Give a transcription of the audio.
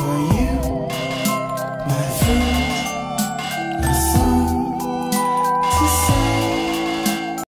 for you.